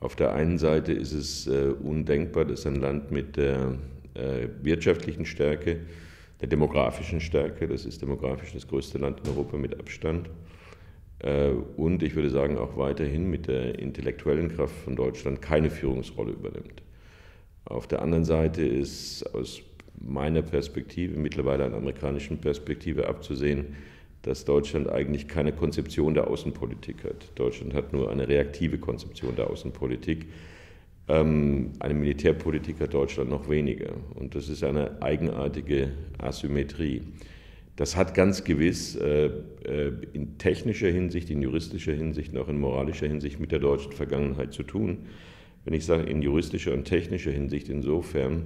Auf der einen Seite ist es äh, undenkbar, dass ein Land mit der äh, wirtschaftlichen Stärke, der demografischen Stärke, das ist demografisch das größte Land in Europa mit Abstand, äh, und ich würde sagen auch weiterhin mit der intellektuellen Kraft von Deutschland keine Führungsrolle übernimmt. Auf der anderen Seite ist aus meiner Perspektive, mittlerweile einer amerikanischen Perspektive abzusehen, dass Deutschland eigentlich keine Konzeption der Außenpolitik hat. Deutschland hat nur eine reaktive Konzeption der Außenpolitik. Ähm, eine Militärpolitik hat Deutschland noch weniger. Und das ist eine eigenartige Asymmetrie. Das hat ganz gewiss äh, äh, in technischer Hinsicht, in juristischer Hinsicht und auch in moralischer Hinsicht mit der deutschen Vergangenheit zu tun. Wenn ich sage in juristischer und technischer Hinsicht insofern,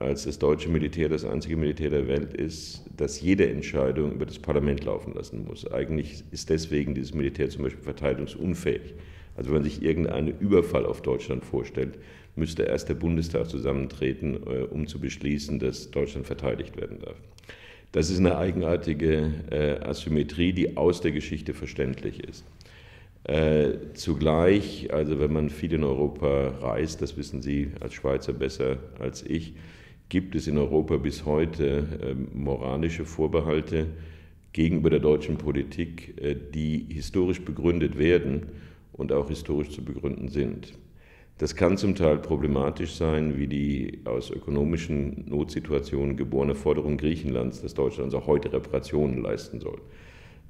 als das deutsche Militär das einzige Militär der Welt ist, das jede Entscheidung über das Parlament laufen lassen muss. Eigentlich ist deswegen dieses Militär zum Beispiel verteidigungsunfähig. Also wenn man sich irgendeinen Überfall auf Deutschland vorstellt, müsste erst der Bundestag zusammentreten, äh, um zu beschließen, dass Deutschland verteidigt werden darf. Das ist eine eigenartige äh, Asymmetrie, die aus der Geschichte verständlich ist. Äh, zugleich, also wenn man viel in Europa reist, das wissen Sie als Schweizer besser als ich, gibt es in Europa bis heute äh, moralische Vorbehalte gegenüber der deutschen Politik, äh, die historisch begründet werden und auch historisch zu begründen sind. Das kann zum Teil problematisch sein, wie die aus ökonomischen Notsituationen geborene Forderung Griechenlands, dass Deutschland auch heute Reparationen leisten soll.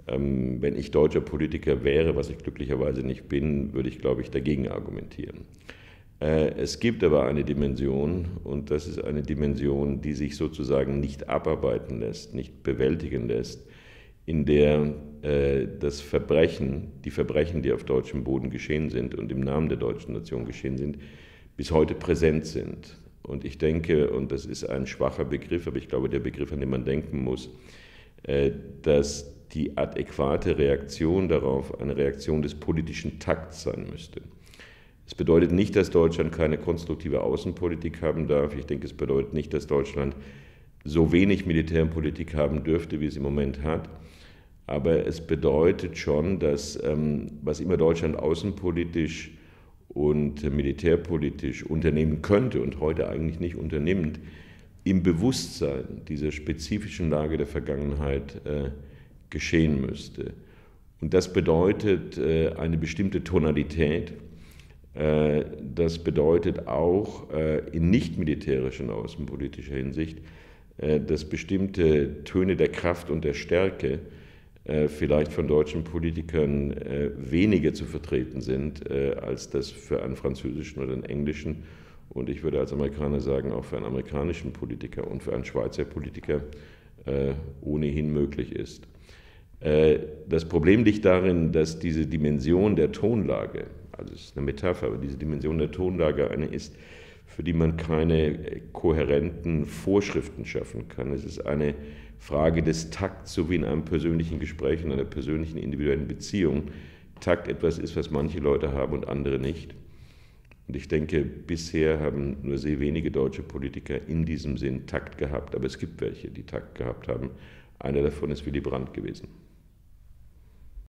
Ähm, wenn ich deutscher Politiker wäre, was ich glücklicherweise nicht bin, würde ich, glaube ich, dagegen argumentieren. Äh, es gibt aber eine Dimension, und das ist eine Dimension, die sich sozusagen nicht abarbeiten lässt, nicht bewältigen lässt, in der äh, das Verbrechen, die Verbrechen, die auf deutschem Boden geschehen sind und im Namen der deutschen Nation geschehen sind, bis heute präsent sind. Und ich denke, und das ist ein schwacher Begriff, aber ich glaube, der Begriff, an den man denken muss, äh, dass die adäquate Reaktion darauf eine Reaktion des politischen Takts sein müsste. Es bedeutet nicht, dass Deutschland keine konstruktive Außenpolitik haben darf. Ich denke, es bedeutet nicht, dass Deutschland so wenig Militärpolitik haben dürfte, wie es im Moment hat. Aber es bedeutet schon, dass ähm, was immer Deutschland außenpolitisch und militärpolitisch unternehmen könnte und heute eigentlich nicht unternimmt, im Bewusstsein dieser spezifischen Lage der Vergangenheit äh, geschehen müsste. Und das bedeutet äh, eine bestimmte Tonalität. Äh, das bedeutet auch äh, in nicht militärischen außenpolitischer Hinsicht, äh, dass bestimmte Töne der Kraft und der Stärke vielleicht von deutschen Politikern weniger zu vertreten sind, als das für einen französischen oder einen englischen und ich würde als Amerikaner sagen, auch für einen amerikanischen Politiker und für einen Schweizer Politiker ohnehin möglich ist. Das Problem liegt darin, dass diese Dimension der Tonlage, also es ist eine Metapher, aber diese Dimension der Tonlage eine ist, für die man keine kohärenten Vorschriften schaffen kann. Es ist eine Frage des Takts, so wie in einem persönlichen Gespräch, in einer persönlichen individuellen Beziehung. Takt etwas ist, was manche Leute haben und andere nicht. Und ich denke, bisher haben nur sehr wenige deutsche Politiker in diesem Sinn Takt gehabt, aber es gibt welche, die Takt gehabt haben. Einer davon ist Willy Brandt gewesen.